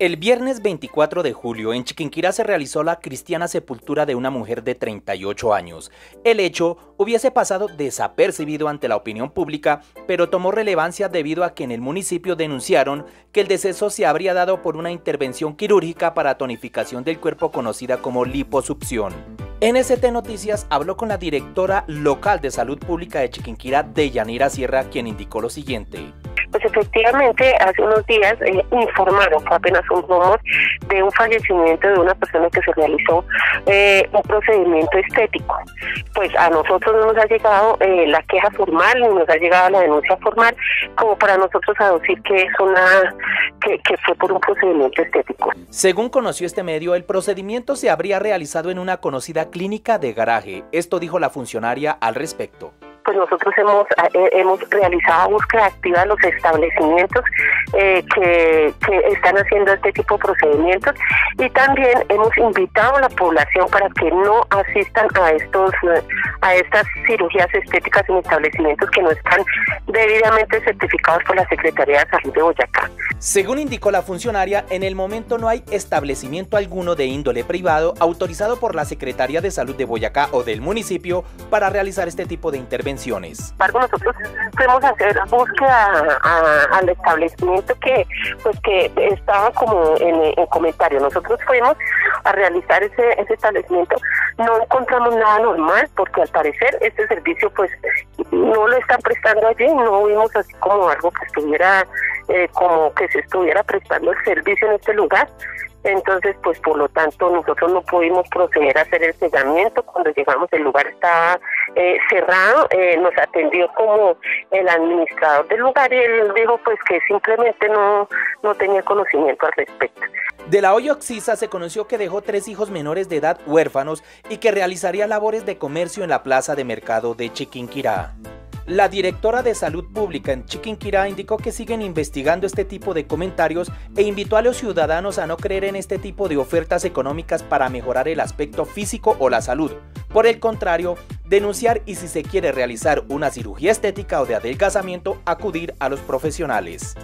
El viernes 24 de julio en Chiquinquirá se realizó la cristiana sepultura de una mujer de 38 años. El hecho hubiese pasado desapercibido ante la opinión pública, pero tomó relevancia debido a que en el municipio denunciaron que el deceso se habría dado por una intervención quirúrgica para tonificación del cuerpo conocida como liposucción. NST Noticias habló con la directora local de salud pública de Chiquinquirá, Deyanira Sierra, quien indicó lo siguiente. Pues efectivamente, hace unos días eh, informaron, fue apenas un rumor, de un fallecimiento de una persona que se realizó eh, un procedimiento estético. Pues a nosotros no nos ha llegado eh, la queja formal, ni nos ha llegado la denuncia formal, como para nosotros aducir que es una que, que fue por un procedimiento estético. Según conoció este medio, el procedimiento se habría realizado en una conocida clínica de garaje. Esto dijo la funcionaria al respecto pues nosotros hemos, eh, hemos realizado búsqueda activa de los establecimientos eh, que, que están haciendo este tipo de procedimientos y también hemos invitado a la población para que no asistan a estos a estas cirugías estéticas en establecimientos que no están debidamente certificados por la Secretaría de Salud de Boyacá. Según indicó la funcionaria, en el momento no hay establecimiento alguno de índole privado autorizado por la Secretaría de Salud de Boyacá o del municipio para realizar este tipo de intervenciones. Embargo, nosotros podemos hacer búsqueda al establecimiento que pues que estaba como en, en comentario. Nosotros fuimos a realizar ese, ese establecimiento, no encontramos nada normal porque al parecer este servicio pues no lo están prestando allí, no vimos así como algo que estuviera eh, como que se estuviera prestando el servicio en este lugar. Entonces, pues por lo tanto, nosotros no pudimos proceder a hacer el sellamiento. Cuando llegamos, el lugar estaba eh, cerrado. Eh, nos atendió como el administrador del lugar y él dijo, pues que simplemente no, no tenía conocimiento al respecto. De la olla Oxisa se conoció que dejó tres hijos menores de edad huérfanos y que realizaría labores de comercio en la plaza de mercado de Chiquinquirá. La directora de Salud Pública en Chiquinquirá indicó que siguen investigando este tipo de comentarios e invitó a los ciudadanos a no creer en este tipo de ofertas económicas para mejorar el aspecto físico o la salud. Por el contrario, denunciar y si se quiere realizar una cirugía estética o de adelgazamiento, acudir a los profesionales.